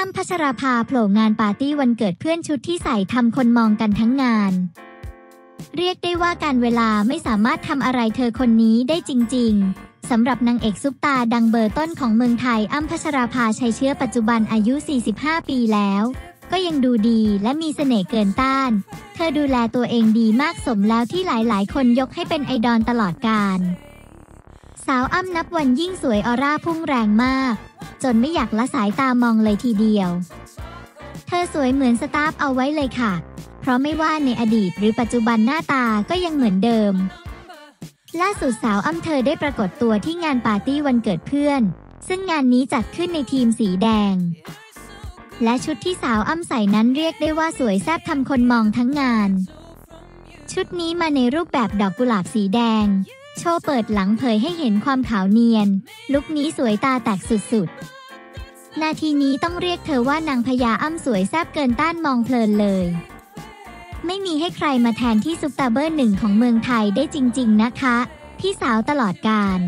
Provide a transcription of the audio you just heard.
อ้ำพัชราภาโผล่งานปาร์ตี้วันเกิดเพื่อนชุดที่ใส่ทำคนมองกันทั้งงาน เรียกได้ว่าการเวลาไม่สามารถทำอะไรเธอคนนี้ได้จริง ๆสำหรับนางเอกซุปตาดังเบอร์ต้นของเมืองไทยอ้ำพัชราภาชัยเชื้อปัจจุบันอายุ 45 ปีแล้ว ก็ยังดูดีและมีเสน่ห์เกินต้าน เธอดูแลตัวเองดีมากสมแล้วที่หลายๆ คนยกให้เป็นไอดอลตลอดกาลสาวอ้ำนับวันยิ่งสวยออร่าพุ่งแรงมาก จนไม่อยากละสายตามองเลยทีเดียว เธอสวยเหมือนสตาฟเอาไว้เลยค่ะ เพราะไม่ว่าในอดีตหรือปัจจุบันหน้าตาก็ยังเหมือนเดิม ล่าสุดสาวอ้ำเธอได้ปรากฏตัวที่งานปาร์ตี้วันเกิดเพื่อน ซึ่งงานนี้จัดขึ้นในทีมสีแดง และชุดที่สาวอ้ำใส่นั้นเรียกได้ว่าสวยแซ่บทำคนมองทั้งงาน ชุดนี้มาในรูปแบบดอกกุหลาบสีแดง โชว์เปิดหลังเผยให้เห็นความขาวเนียน ลุคนี้สวยตาแตกสุดๆ นาทีนี้ต้องเรียกเธอว่านางพญาอ้ำสวยแซ่บเกินต้านมองเพลินเลย ไม่มีให้ใครมาแทนที่ซุปตาเบอร์หนึ่งของเมืองไทยได้จริง ๆ นะคะ พี่สาวตลอดการ